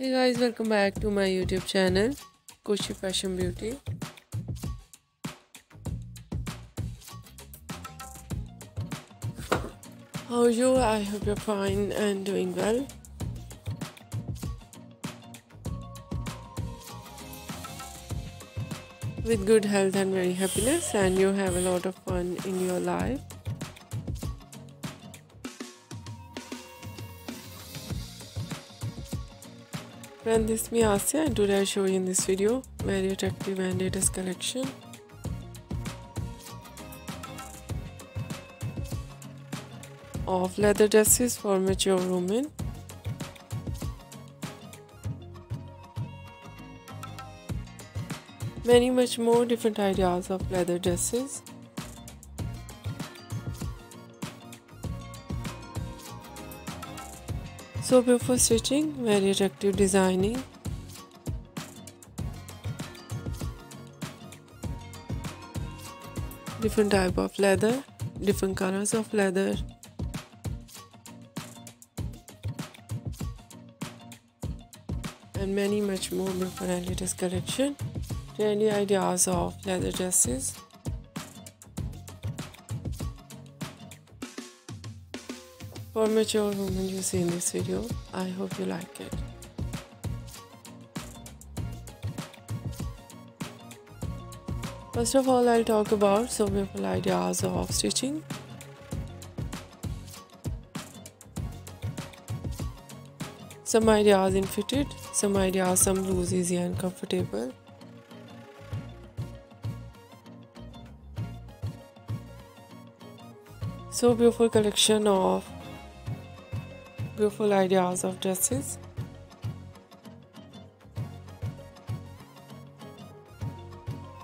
Hey guys, welcome back to my YouTube channel, Kushi Fashion Beauty. How are you? I hope you're fine and doing well. With good health and very happiness, and you have a lot of fun in your life. Friend, this is me Asya and today I show you in this video very attractive and latest collection. of leather dresses for mature women. Many much more different ideas of leather dresses. So before stitching, very attractive designing. Different type of leather, different colors of leather. And many much more our latest collection. Trendy ideas of leather dresses. For mature women you see in this video. I hope you like it. First of all, I'll talk about some beautiful ideas of stitching. Some ideas in fitted, some ideas some loose, easy and comfortable. So beautiful collection of beautiful ideas of dresses.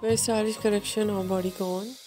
Very stylish collection of bodycon.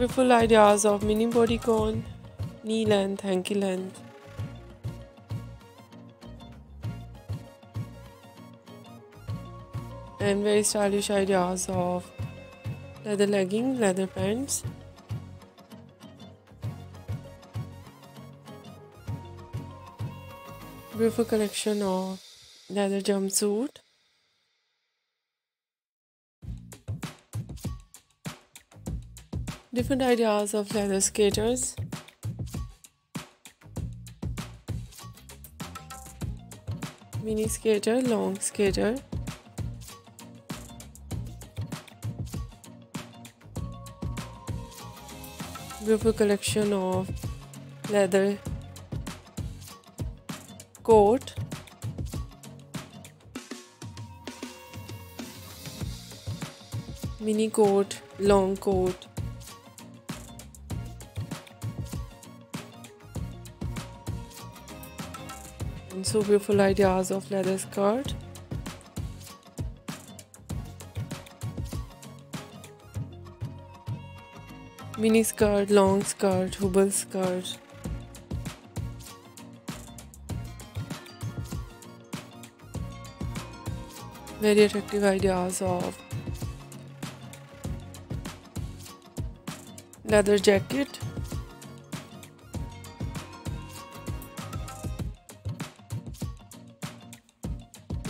Beautiful ideas of mini bodycon, knee length, hanky length. And very stylish ideas of leather legging, leather pants. Beautiful collection of leather jumpsuit. Different ideas of leather skaters. Mini skater, long skater. Beautiful collection of leather coat. Mini coat, long coat. So beautiful ideas of leather skirt. Mini skirt long skirt hubble skirt. Very attractive ideas of leather jacket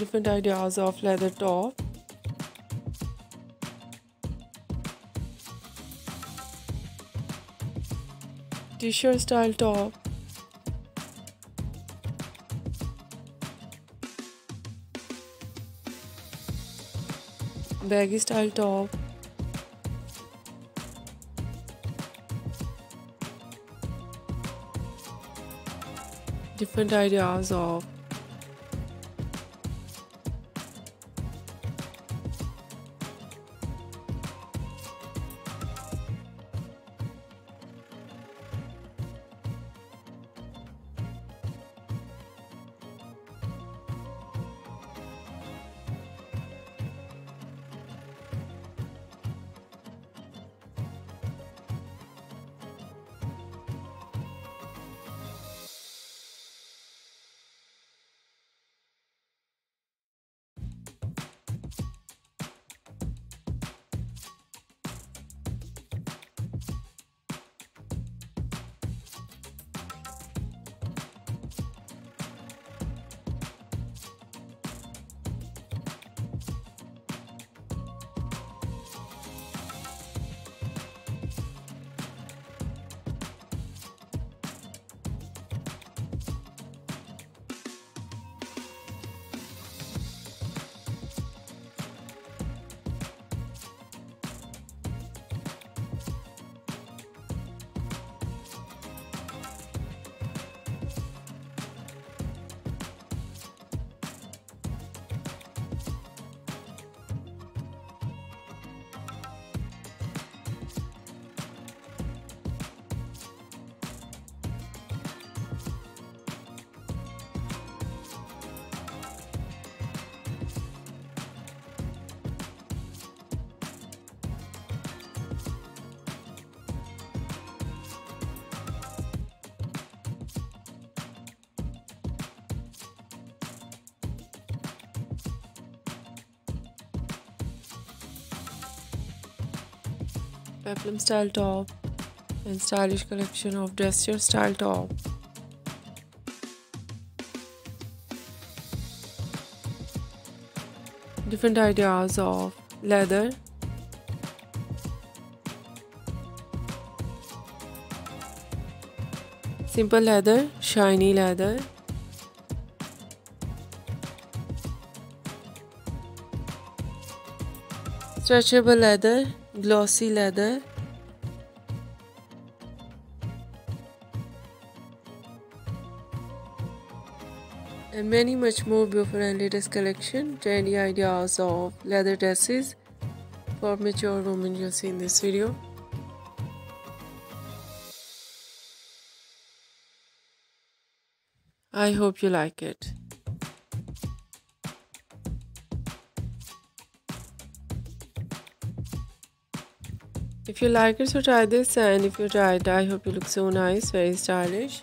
different ideas of leather top. T-shirt style top. Baggy style top. Different ideas of peplum style top and stylish collection of dressier style top. Different ideas of leather. Simple leather shiny leather. Stretchable leather glossy leather and many much more beautiful and latest collection trendy ideas of leather dresses for mature women you'll see in this video I hope you like it. If you like it, so try this and if you try it, I hope you look so nice, very stylish.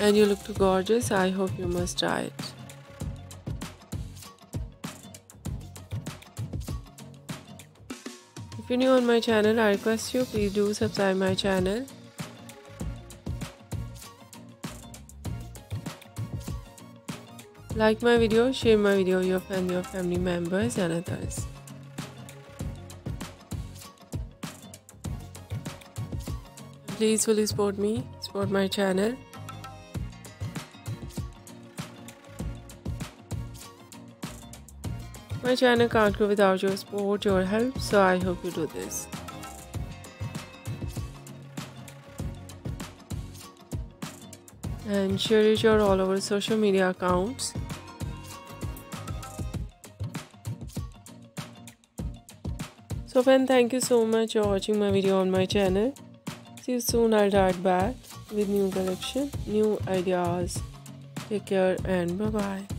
And you look too gorgeous, I hope you must try it. If you're new on my channel, I request you please do subscribe my channel Like my video, share my video with your friends, your family members and others. Please fully support me, support my channel. My channel can't grow without your support, your help, so I hope you do this. And share it your all over social media accounts. So friend thank you so much for watching my video on my channel. See you soon. I'll start back with new collection new ideas. Take care and bye bye